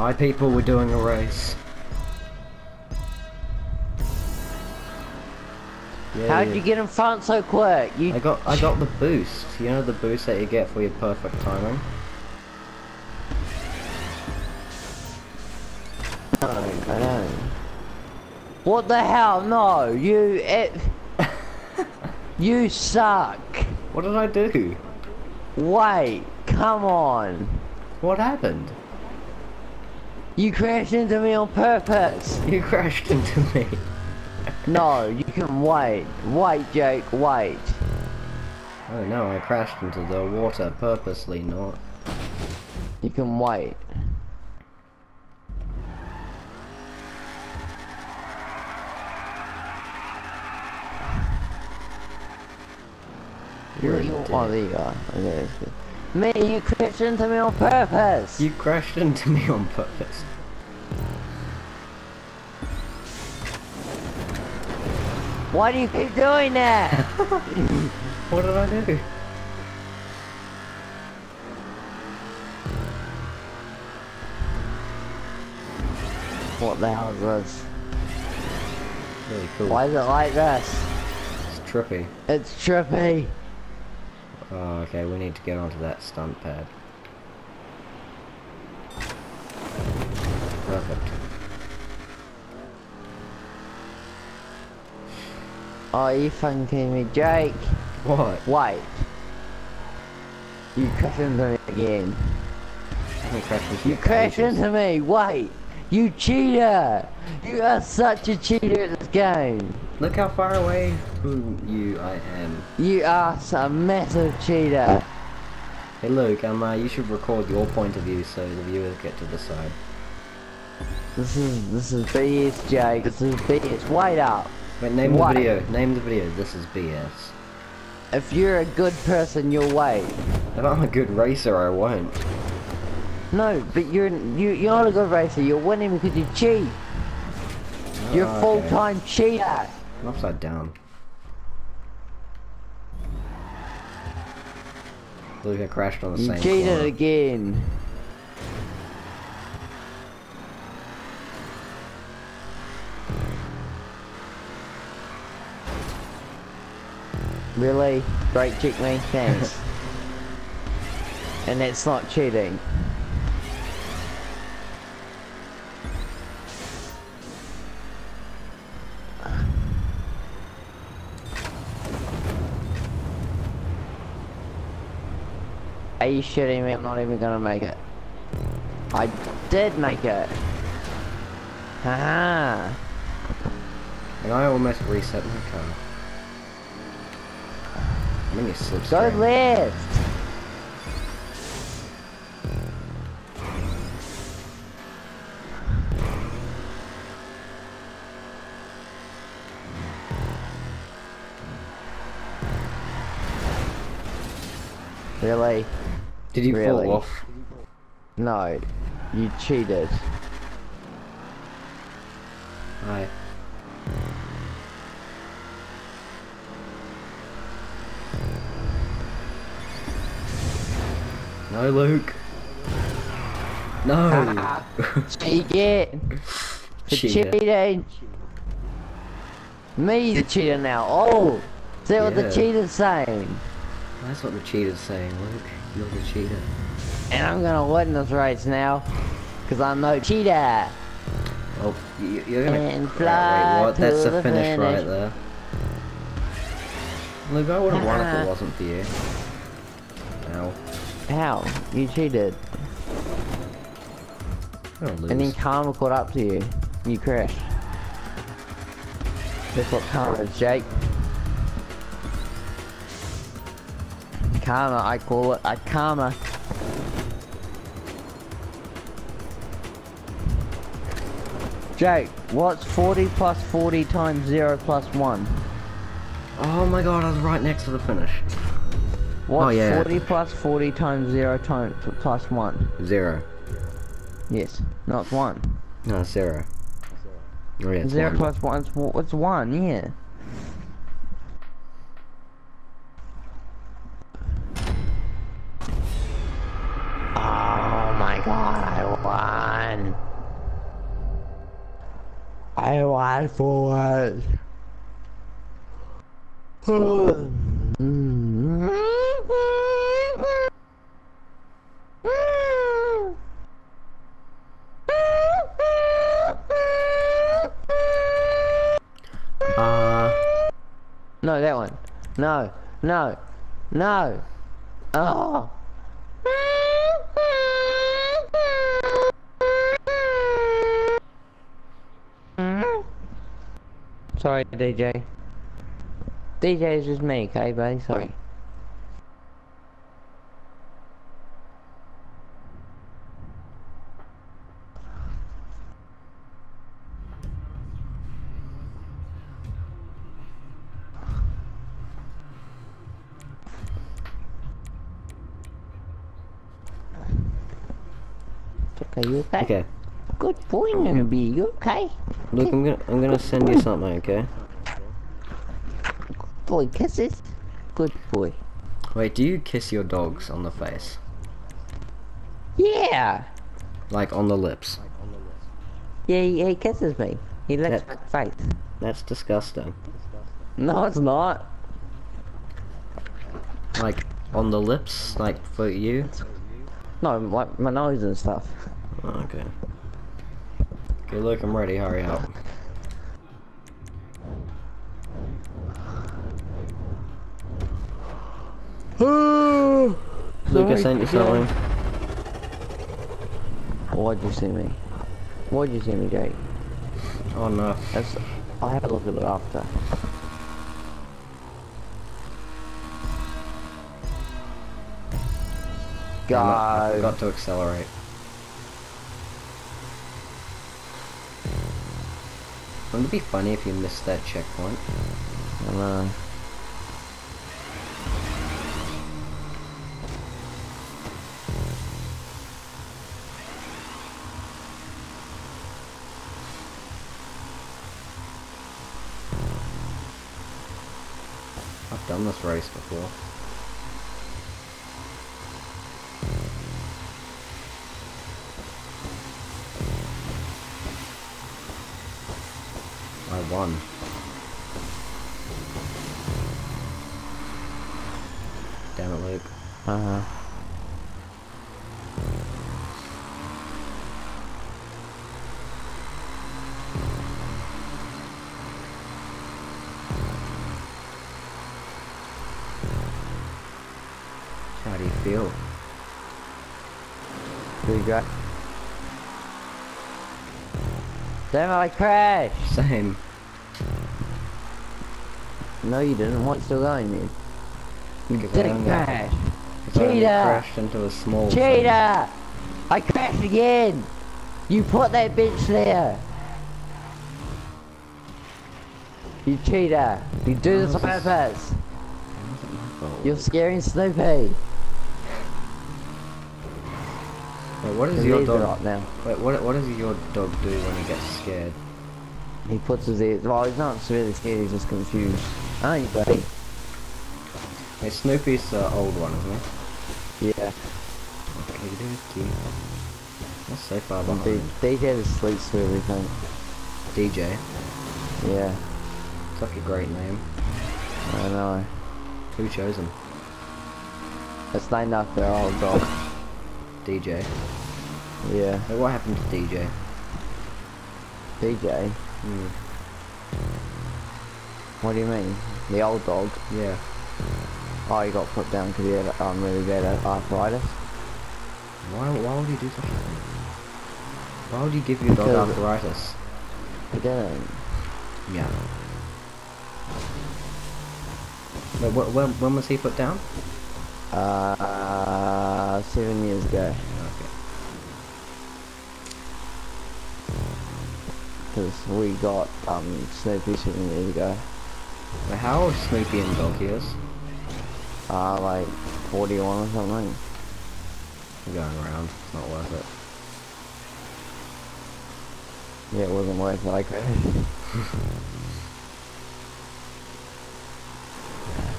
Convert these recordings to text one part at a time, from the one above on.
Hi people, we're doing a race. Yeah, How'd yeah. you get in front so quick? You I got I got the boost. You know the boost that you get for your perfect timing. I don't. What the hell? No, you it. you suck. What did I do? Wait, come on. What happened? You crashed into me on purpose. You crashed into me. No, you can wait. Wait, Jake, wait. Oh no, I crashed into the water purposely, not. You can wait. You're You- oh, there you are. Okay, Me, you crashed into me on purpose. You crashed into me on purpose. Why do you keep doing that? What did I do? what the hell is this? Really cool. Why is it like this? It's trippy. It's trippy. Oh, okay, we need to get onto that stunt pad. Perfect. Are you fucking kidding me, Jake? What? Wait. You crashed into me again. You crashed into me. Wait. You cheater. You are such a cheater at this game. Look how far away from you I am. You are a massive cheater. Hey Luke, um, uh, you should record your point of view so the viewers get to decide. This is this is BS, Jake. This is BS. Wait up. Wait, name Why? the video. Name the video. This is BS. If you're a good person, you'll wait. If I'm a good racer, I won't. No, but you're you you're not a good racer. You're winning because you cheat. You're Oh, a okay. full-time cheater. I'm upside down. Luke, I crashed on the You same cheated corner. again. Really? Great chick me? Thanks. and that's not cheating. Are you shitting me? I'm not even gonna make it. I did make it. Haha. And I almost reset my car. I'm in your Go left. Really? Did you Really? fall off? No. You cheated. Hi. No, Luke. No. Cheat it. Cheater. cheating. Me the cheater now. Oh! Is that what the Yeah. cheater's saying? That's what the cheater's saying, Luke. You're the cheater. And I'm gonna win this race now. Cause I'm no cheater. Oh, you, you're gonna. And fly wait, what? That's the the finish, right there. Luke, I would have won if it uh-huh. wasn't for you. Ow. How? You cheated. Lose. And then karma caught up to you. You crashed. That's what karma is, Jake. Karma, I call it a karma. Jake, what's 40 plus 40 times 0 plus 1? Oh my god, I was right next to the finish. What's oh, yeah. 40 plus 40 times 0 times plus 1? Zero. Yes, no, it's 1. No, it's zero. Oh, yeah, it's 0 one. plus 1 is it's 1, yeah. My god, I won. I won for Uh, No, that one. No, no, no. Oh. Sorry, DJ. DJ is just me, okay, buddy? Sorry. Okay, okay. Good boy, gonna be. You okay? Look, I'm gonna I'm gonna send you something, okay? Boy, kisses. Good boy. Wait, do you kiss your dogs on the face? Yeah. Like on the lips? Yeah, he, he kisses me. He licks That- my face. That's disgusting. No, it's not. Like on the lips, like for you? No, like my nose and stuff. Oh, okay. Okay, look, I'm ready. Hurry up. Look, I sent you something. Why'd you see me? Why'd you see me, Jake? Oh no. That's, I'll have a look at it after. I Go. forgot to accelerate. Wouldn't it be funny if you missed that checkpoint? I know. I've done this race before. Won. Damn it, Luke. Uh huh. How do you feel? Pretty great. Damn it, I crashed! Same. No, you didn't. What's still going, man? You did only- crash! Cheater! crashed into a small thing. Cheater! I crashed again! You put that bitch there! You cheater! You do this on purpose! You're scaring Snoopy! Wait, what His your dog? now. Wait, what? What does your dog do when he gets scared? He puts his ears. Well, he's not really scared, he's just confused. You, buddy? Hey, Snoopy's the old one, isn't he? Yeah. Okay, dokie. That's so far D- behind. DJ just sleeps through everything. DJ. Yeah, Such a great name. I know. Who chose him? It's named after our old dog. DJ. Yeah. Hey, what happened to DJ? DJ? Hmm. What do you mean? The old dog? Yeah. Oh, he got put down because he had um, really bad arthritis. Why? Why would you do such a thing? Why would you give your dog Because- arthritis? He didn't. Yeah. Wait, wh- when, when was he put down? Uh, seven years ago. Okay. Because we got um, Snoopy seven years ago. Wait, how old Snoopy and dog is? Uh, like 41 or something. I'm going around. It's not worth it. Yeah, it wasn't worth it. I crashed.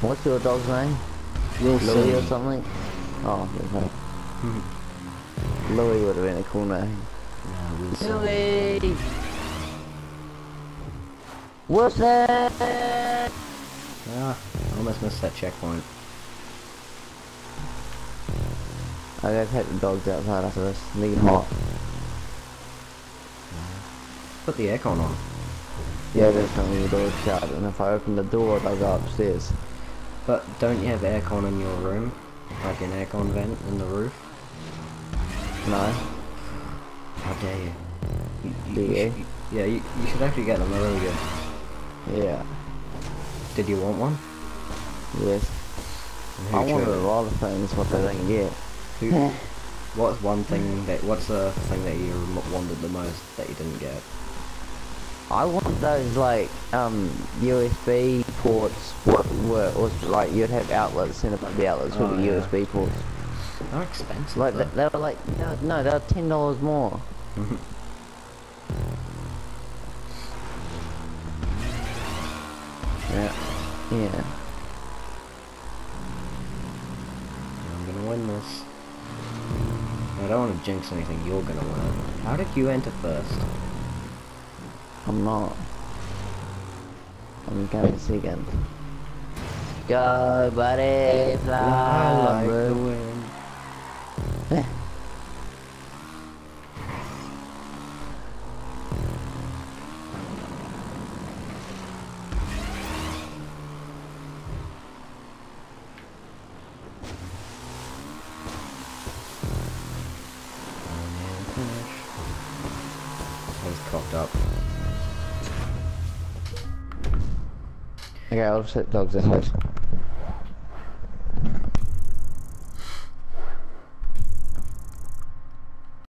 What's your dog's name? Louis or something? Oh, okay. Louis would have been a cool name. No, Wilson. Louis! What's that? Ah, I almost missed that checkpoint. I gotta take the dogs outside after this. Need hot. Put the aircon on. Yeah, definitely the door's shut, and if I open the door, they'll go upstairs. But don't you have aircon in your room? Like an aircon vent in the roof? No? How dare you? you, you, Do you? yeah, you, you should actually get them. They're really good. Yeah. Did you want one? Yes. I wanted a chose? lot of things, what they didn't get. Who, what's one thing that? What's the thing that you wanted the most that you didn't get? I want those like um USB ports. What were was like you'd have outlets and above the outlets Oh, would be yeah. USB ports. They're expensive. Like they, they were like no, no, they were ten dollars more. Yeah. I'm gonna win this. I don't want to jinx anything. You're gonna win. How did you enter first? I'm not. I'm going second. Go, buddy, fly, like the wind. up. Okay, I'll set dogs in.